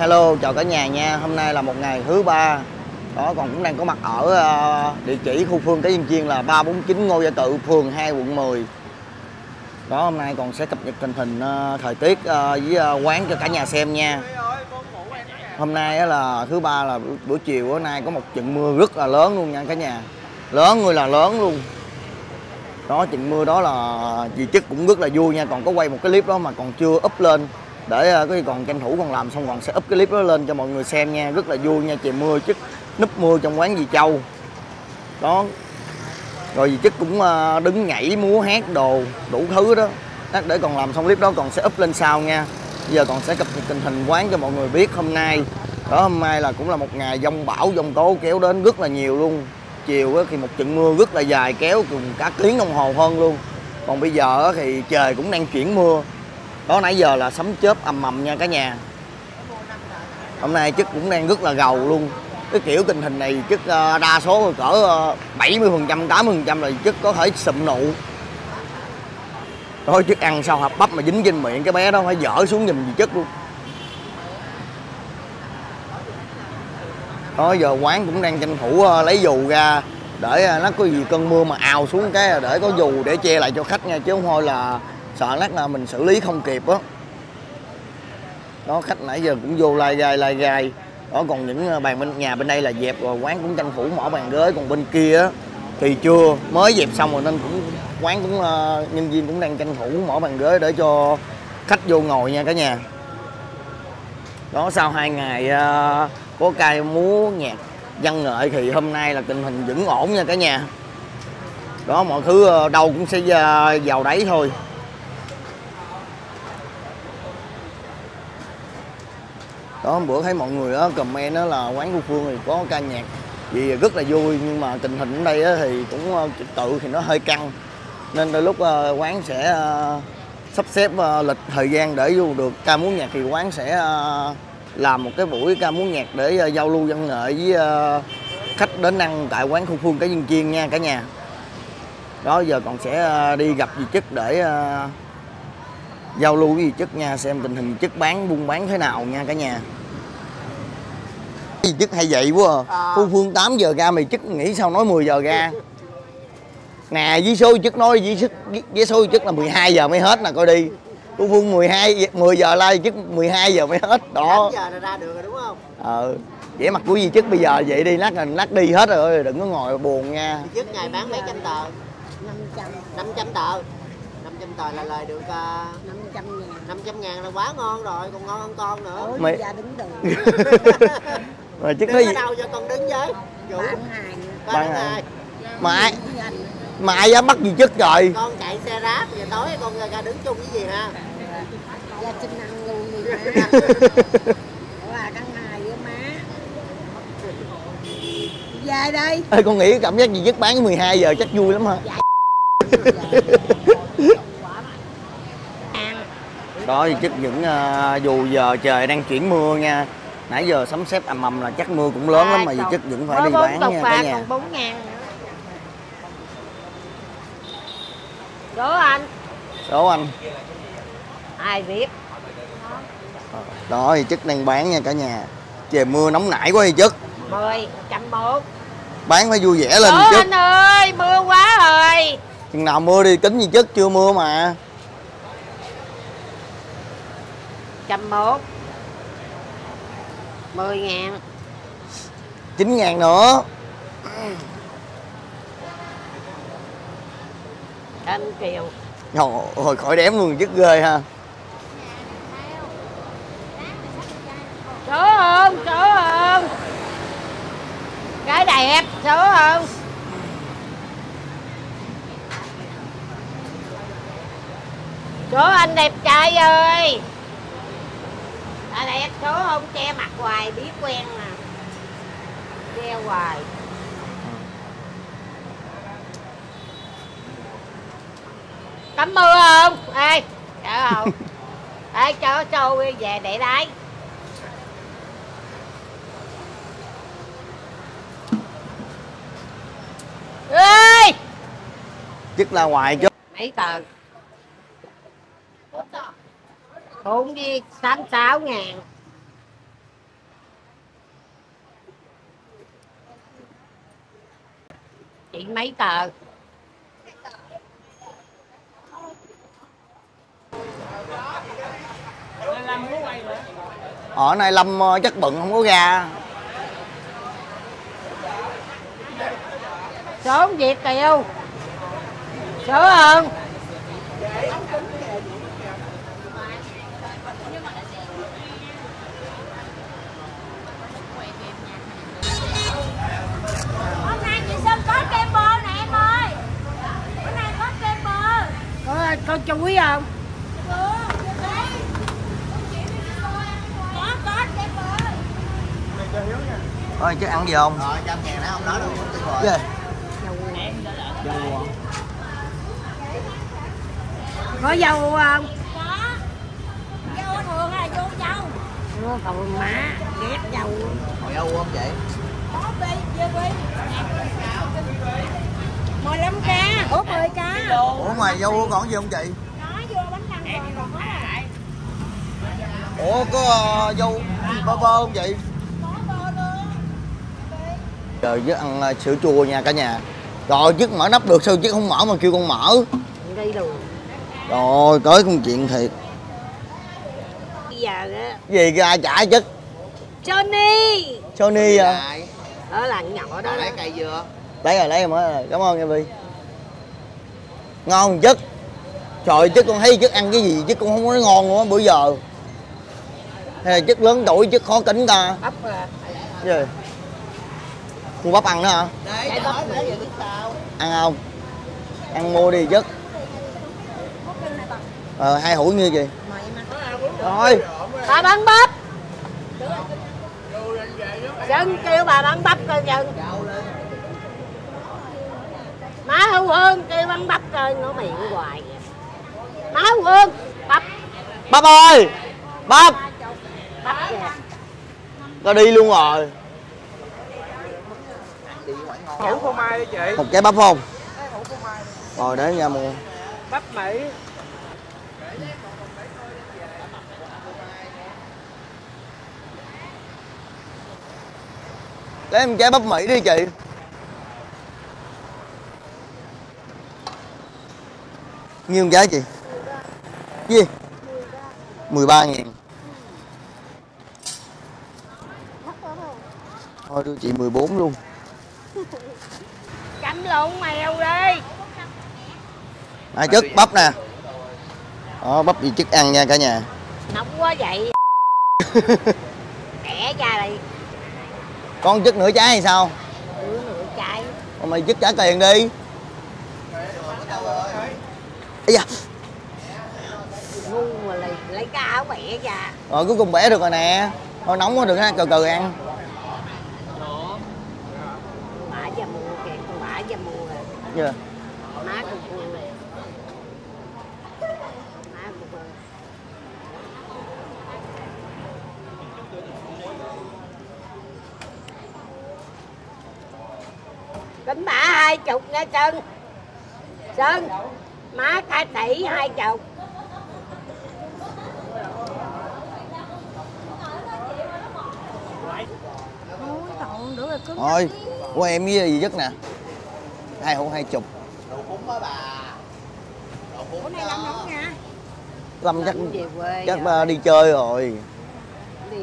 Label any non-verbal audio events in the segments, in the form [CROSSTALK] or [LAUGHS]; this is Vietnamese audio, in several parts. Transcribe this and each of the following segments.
Hello, chào cả nhà nha. Hôm nay là một ngày thứ ba. Đó còn cũng đang có mặt ở uh, địa chỉ khu phương Cái Diêm Chiên là 349 Ngô Gia Tự, phường 2 quận 10. Đó hôm nay còn sẽ cập nhật tình hình uh, thời tiết uh, với uh, quán cho cả nhà xem nha. Hôm nay là thứ ba là buổi chiều hôm nay có một trận mưa rất là lớn luôn nha cả nhà. Lớn người là lớn luôn. Đó trận mưa đó là dì chức cũng rất là vui nha, còn có quay một cái clip đó mà còn chưa up lên để ờ, có gì còn tranh thủ còn làm xong còn sẽ up cái clip đó lên cho mọi người xem nha, rất là vui nha, trời mưa chứ núp mưa trong quán dì Châu. Đó. Rồi dì chức cũng ờ, đứng nhảy múa hát đồ đủ thứ đó. Để còn làm xong clip đó còn sẽ up lên sau nha. Bây giờ còn sẽ cập nhật tình hình quán cho mọi người biết hôm nay. Đó hôm nay là cũng là một ngày giông bão giông tố kéo đến rất là nhiều luôn. Chiều thì một trận mưa rất là dài kéo cùng cả tiếng đồng hồ hơn luôn. Còn bây giờ thì trời cũng đang chuyển mưa. Đó nãy giờ là sấm chớp ầm ầm nha cả nhà. Hôm nay chức cũng đang rất là gầu luôn. Cái kiểu tình hình này chức ờ, đa số cỡ ờ, 70% 80% là chức có thể sụm nụ. Thôi chức ăn sao hộp bắp mà dính trên miệng cái bé đó phải dở xuống giùm gì chất luôn. Đó giờ quán cũng đang tranh thủ ờ, lấy dù ra để ờ, nó có gì cơn mưa mà ào xuống cái để có dù để che lại cho khách nha chứ không thôi là sợ lát là mình xử lý không kịp á. Đó khách nãy giờ cũng vô lai gai lai gai. Đó còn những ờ, bàn bên nhà bên đây là dẹp rồi quán cũng tranh thủ mở bàn ghế còn bên kia á thì chưa mới dẹp xong rồi nên cũng quán cũng ờ, nhân viên cũng đang tranh thủ mở bàn ghế để cho khách vô ngồi nha cả nhà đó sau hai ngày ờ, có ca múa nhạc văn nghệ thì hôm nay là tình hình vẫn ổn nha cả nhà đó mọi thứ ờ, đâu cũng sẽ vào đấy thôi hôm bữa thấy mọi người đó, comment đó là quán của phương thì có ca nhạc vì rất là vui nhưng mà tình hình ở đây thì cũng ờ, trật tự thì nó hơi căng. Nên đôi lúc ờ, quán sẽ ờ, sắp xếp lịch thời gian để vô được ca múa nhạc thì quán sẽ làm một cái buổi ca múa nhạc để giao lưu văn nghệ với khách đến ăn tại quán khu phương cái viên chiên nha cả nhà. Đó giờ còn sẽ đi gặp dì chức để giao lưu với dì chức nha xem tình hình chức bán buôn bán thế nào nha cả nhà dì chức hay vậy quá à. Ờ. khu phương 8 giờ ra mày chức nghĩ sao nói 10 giờ ra? Nè với số chức nói với sức với số chức là 12 giờ mới hết nè coi đi. Khu phương 12 10 giờ la chức 12 giờ mới hết đó. 8 giờ là ra được rồi đúng không? ờ vẻ mặt của di chức bây giờ vậy đi lát là lát đi hết rồi đừng có ngồi buồn nha. Trước ngày bán mấy trăm tờ? 500 500 tờ. 500 tờ là lời được uh, 500 ngàn. 500 ngàn là quá ngon rồi, còn ngon hơn con nữa. Ôi Mày- ra đứng đường [LAUGHS] mà chức Đứng nói gì đâu cho con đứng với? Chủ bán hàng tháng hàng. hai mà ai mà ai dám bắt di chức rồi? Con chạy xe ráp, giờ tối con ra, đứng chung với gì ha? ra xin ăn luôn đi má. Ủa à căn hai với má. Về đây. Ê, con nghĩ cảm giác di chức bán 12 giờ chắc vui lắm ha [LAUGHS] ăn đó di chức những ờ, dù giờ trời đang chuyển mưa nha nãy giờ sấm sét ầm ầm là chắc mưa cũng lớn lắm mà di chức vẫn phải đi bán nha cả nhà. 4 ngàn Đố anh. Số anh. Ai biết? Đó di chức đang bán nha cả nhà. Trời mưa nóng nảy quá di chức 10 trăm một. Bán phải vui vẻ lên chức anh ơi mưa quá rồi. Chừng nào mưa đi tính di chức chưa mưa mà. Trăm một 10 ngàn. 9 ngàn nữa. Anh kiều. Trời ơi, khỏi đếm luôn dứt ghê ha. Số không? Số không? Cái đẹp số không? Số anh đẹp trai ơi à đẹp số không? Che mặt hoài biết quen mà. Che hoài. Cắm mưa không? Ê chở không? [LAUGHS] Ê cho châu về để đấy. Ơi dứt ra ngoài chứ. Mấy tờ cuộn đi 86 ngàn. Chị mấy tờ? Ở nay lâm ờ, chắc bận không có ra sớm việc kiều sớm hơn. Có có chuối không? Thôi chứ ăn gì không? Rồi trăm ngàn nó không nói được tuyệt vời Cái có dâu không? Có. Dâu thường hay vô dâu? Nó còn má ghét dâu. Hồi đâu không chị Có bi, dê bi. Mười lăm ca Ủa mười ca ủa ngoài dâu còn gì không chị Có vô bánh căn rồi còn có à ủa có ờ, dâu bơ bơ không chị? Có bơ luôn giờ chứ ăn ờ, sữa chua nha cả nhà. Rồi chứ mở nắp được sao chứ không mở mà kêu con mở? Rồi tới công chuyện thiệt. Bây giờ á. Gì ra trả chứ Johnny! Sony à? Ở làng nhỏ đó, lấy cây dừa. Lấy rồi lấy rồi mới rồi. Cảm ơn nha Vi ngon chất trời chứ con thấy chất ăn cái gì chứ con không có nói ngon luôn á bữa giờ. Hay là chất lớn tuổi chất khó tính ta. Bắp à. gì? Mua bắp ăn nữa hả? Để vậy biết sao. Ăn không? Ăn mua đi chất ờ hai hũ như gì rồi. Bà bán bắp. Dân kêu bà bán bắp coi dân má hương hương kêu bán bắp coi nó miệng hoài à. má hương hương bắp. Bắp ơi bắp. Bắp tao đi luôn rồi. Hủ phô mai đi chị. Một trái bắp không? Rồi để ra mua bắp mỹ. Lấy một trái bắp mỹ đi chị nhiêu trái chị? Gì? 13 ngàn. Thôi đưa chị 14 luôn. Chấm lộn mèo đi. À chất bắp nè. Đó bắp gì chất ăn nha cả nhà. Nóng quá vậy. [LAUGHS] Kẻ ra đi. Con chất nửa trái hay sao? Nửa trái. Thôi mày chất trả tiền đi Ây da. Ngu mà lấy, lấy cái áo bẻ ra Rồi cuối cùng bẻ được rồi nè. Thôi nóng quá đừng ha cờ cờ ăn. Bả ra mua kìa con bả ra mua rồi Dạ. má con rồi má con Kính bả hai chục nha Sơn. Sơn Má cả tỷ hai chục. Thôi của em với gì chất nè? Hai hũ hai chục. Đồ cúng á bà đồ cúng Bữa nay làm nóng nha? Lâm chắc chắc rồi. ba đi chơi rồi. Đi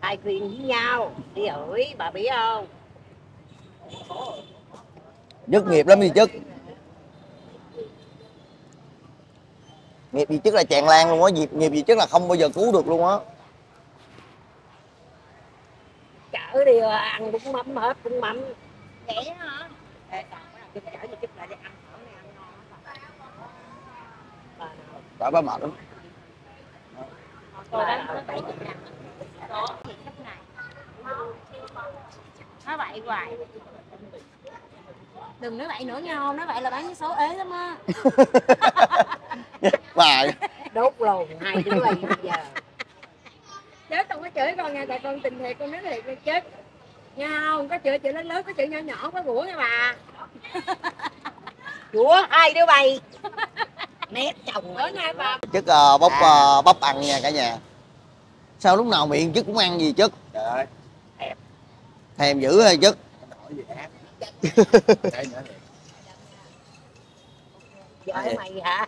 hai khuyên với nhau? Đi ủi bà biết không? Chất nghiệp lắm gì chất Nghiệp gì chất là tràn lan luôn á Nghiệp, nghiệp gì chất là không bao giờ cứu được luôn á. Chở đi ờ, ăn bún mắm hết bún mắm. Vậy đó hả? chở gì chút lại đi ăn ở này ăn ngon bà nào Tại ba mệt lắm ngàn Nói vậy hoài. Đừng nói vậy nữa nha không Nói vậy là bán số ế lắm á [LAUGHS] Bài. Đốt luôn hai đứa bây giờ. Chết con có chửi con nha Tại con tình thiệt con nói thiệt con chết. Nha không Có chửi chửi lớn lớn Có chửi nhỏ nhỏ có rủa nha bà. Chúa hai đứa bay. Nét chồng Ở nha bà. Chất ờ, bóc ờ, bắp ăn nha cả nhà. Sao lúc nào miệng chất cũng ăn gì chất? Trời ơi. Thèm dữ hay chất? Vợ [LAUGHS] mày hả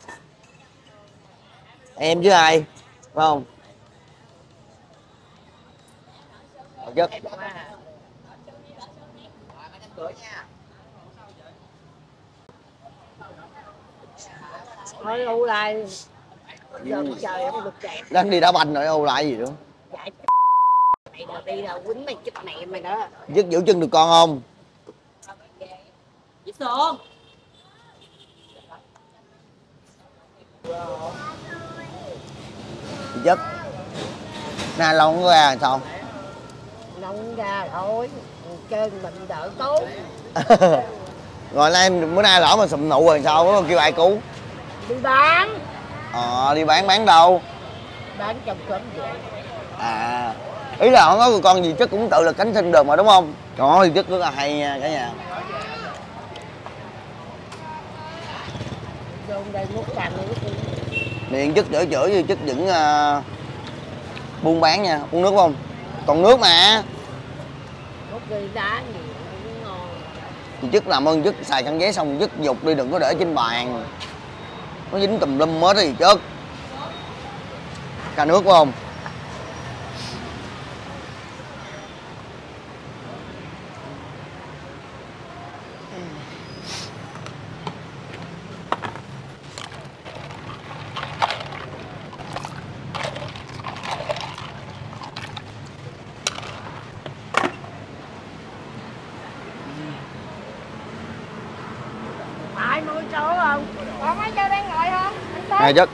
em chứ ai? Phải không? Chất nha thôi u lại. Giờ trời không được đẹp đang đi đá banh rồi ô lại gì nữa? Dạ mày đâu đi đâu quýnh mày chụp mẹ mày đó. Dứt giữ chân được con không? Xuân Chị chất na lâu không ra làm sao? Nông ra thôi chơi mình đỡ tốt [LAUGHS] rồi nay bữa nay lỡ mà sụm nụ rồi sao có kêu ai cứu? Đi bán. Ờ đi bán bán đâu? Bán trong cơm vậy. À ý là không có con gì chất cũng tự lực cánh sinh được mà đúng không? Trời chất rất là hay nha cả nhà. Vô đây múc cành nữa điện chất chữa chữa như chất vẫn à, buôn bán nha uống nước không? Còn nước mà. Ghi đá ngon. Thì chất làm ơn chất xài khăn giấy xong chất dục đi đừng có để trên bàn. Nó dính tùm lum hết thì chất ca nước không ai mua số không còn mấy ngồi không? Anh chất